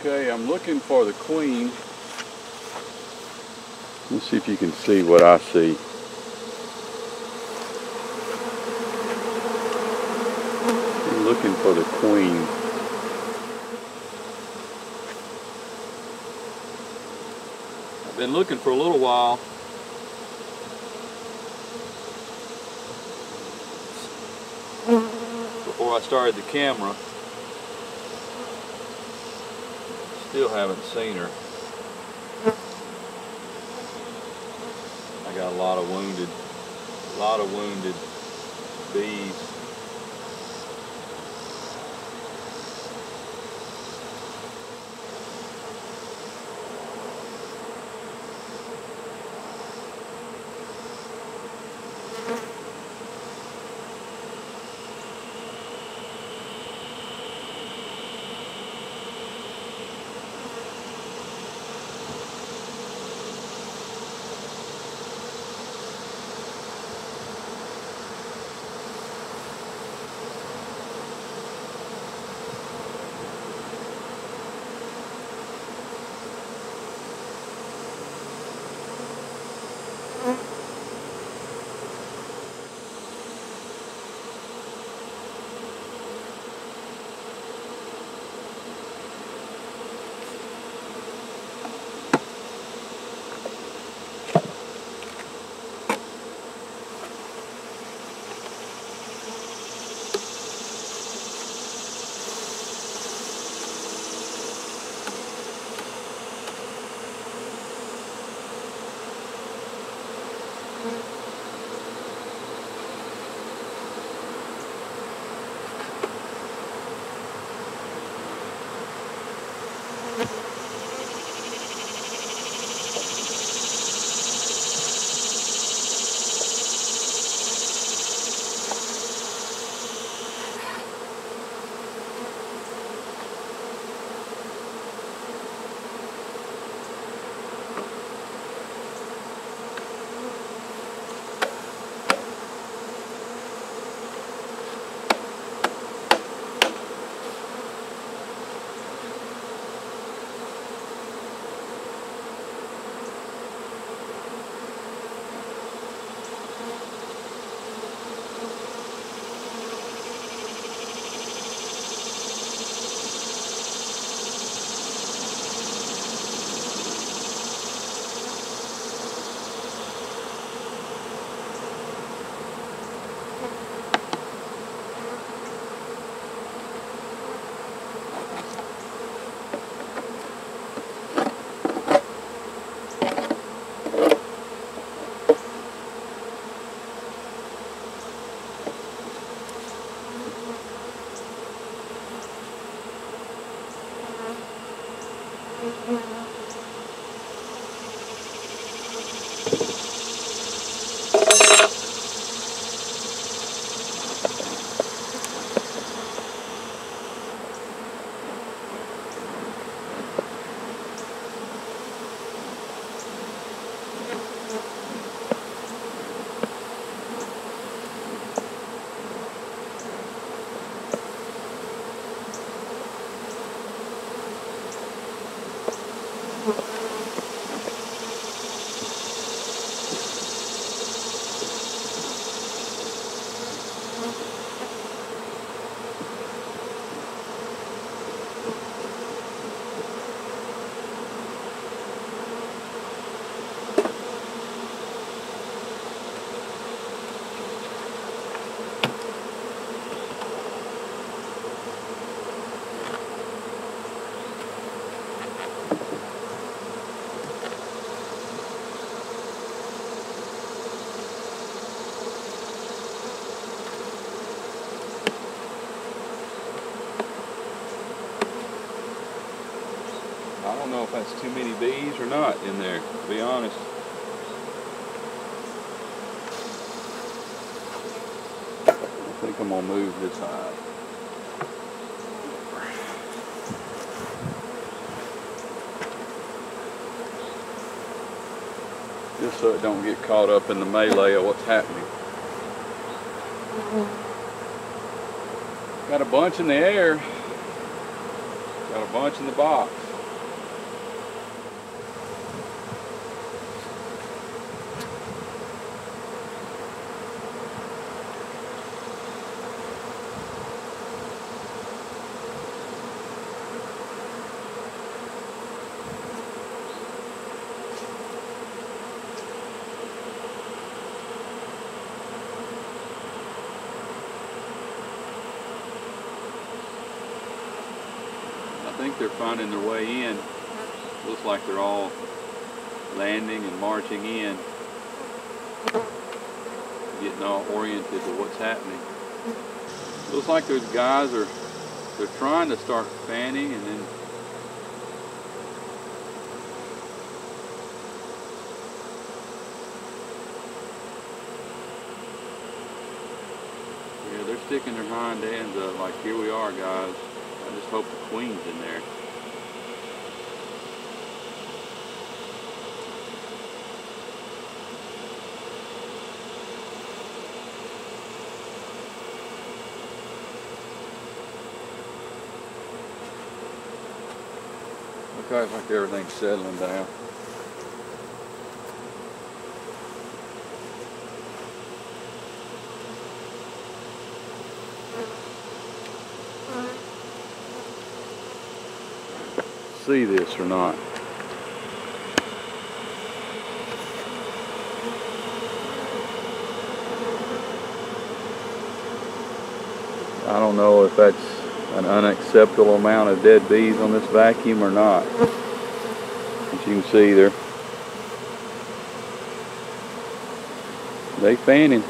Okay, I'm looking for the queen. Let's see if you can see what I see. I'm looking for the queen. I've been looking for a little while. Before I started the camera. Still haven't seen her. I got a lot of wounded, a lot of wounded bees. I don't know if that's too many bees or not in there, to be honest. I think I'm gonna move this hive. Just so it don't get caught up in the melee of what's happening. Got a bunch in the air. Got a bunch in the box. Think they're finding their way in. Looks like they're all landing and marching in, getting all oriented to what's happening. Looks like those guys are they're trying to start fanning and then Yeah, they're sticking their hind ends up like here we are guys. I just hope the queen's in there. Looks like everything's settling down. See this or not. I don't know if that's an unacceptable amount of dead bees on this vacuum or not. As you can see, they're they fanning.